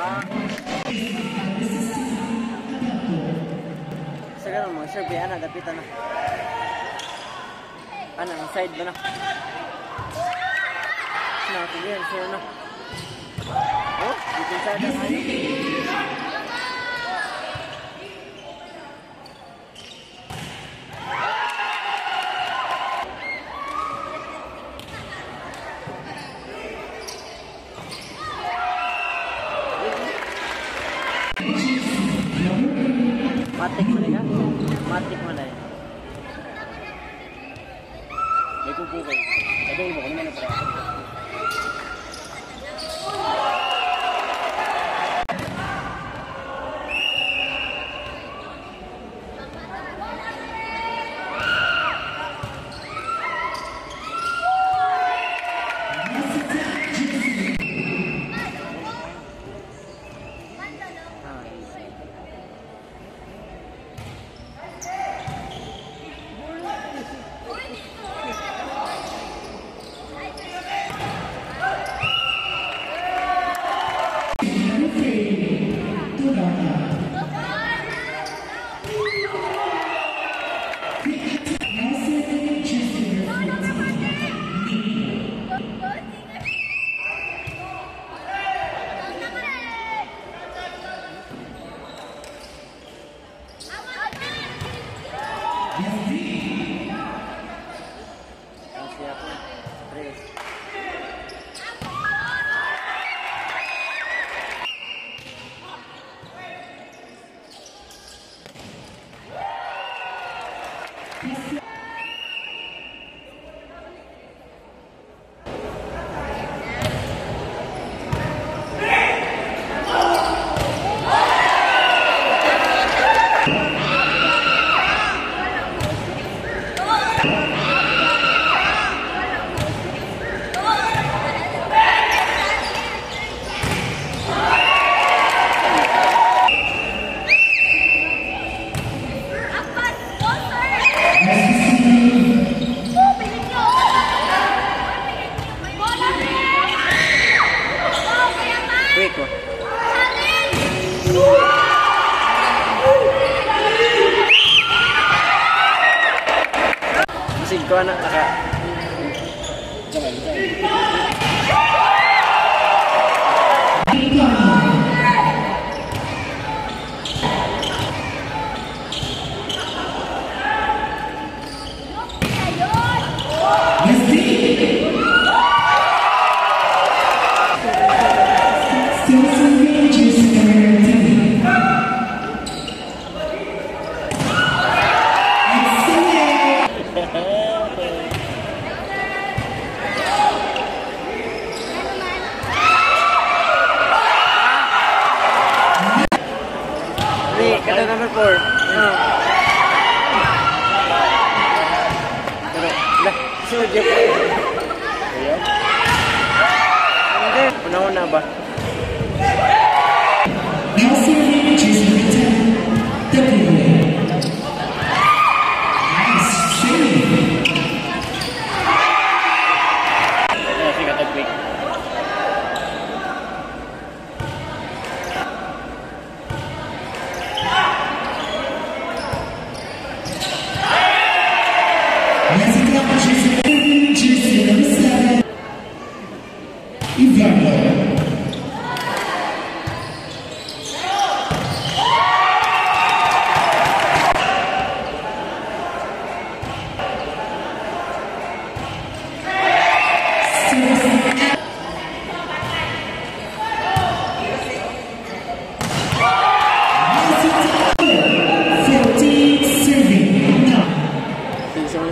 Sa ganun mga sir, biya na, dapitan na. Ano, ang side ba na? Sino, tingin, sir na. Oh, dito sa mo na? मात्र की बनेगा मात्र की बनाए देखो को भाई अगर भगवान मैंने पढ़ा Yes, sir. Ko na naka kita kata number 4. Hmm. Lah, so je. Ya. Ini benar-benar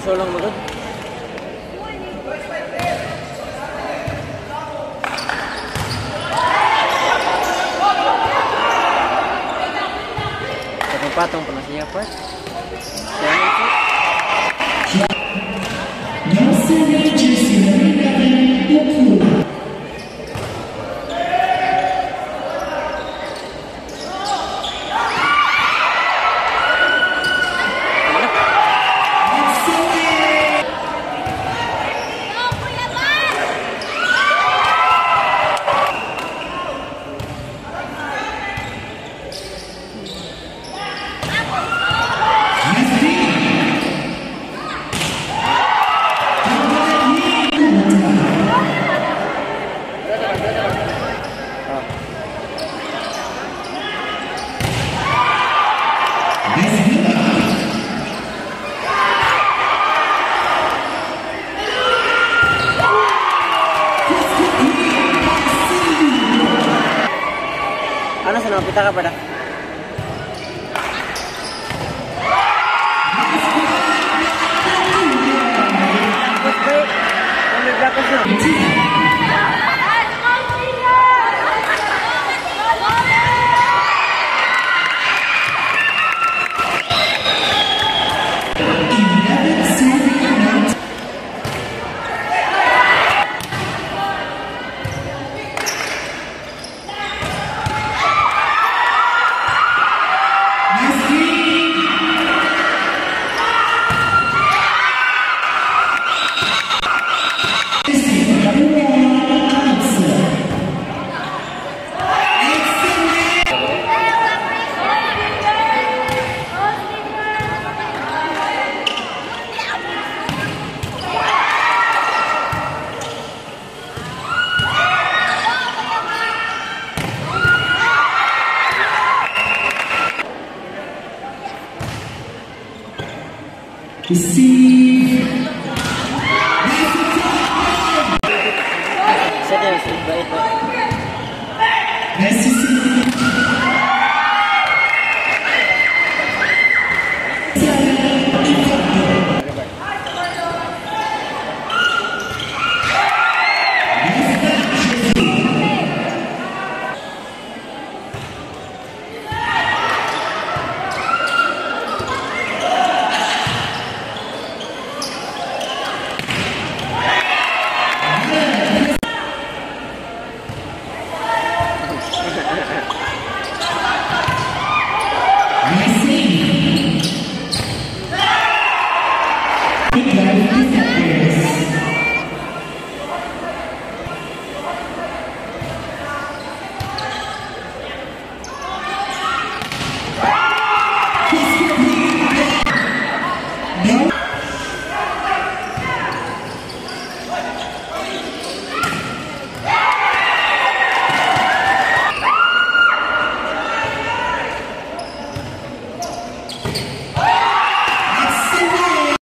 Show lang mo doon. Patong-patong pa na siya pa. Siya. Caga para. Thank you. Receive.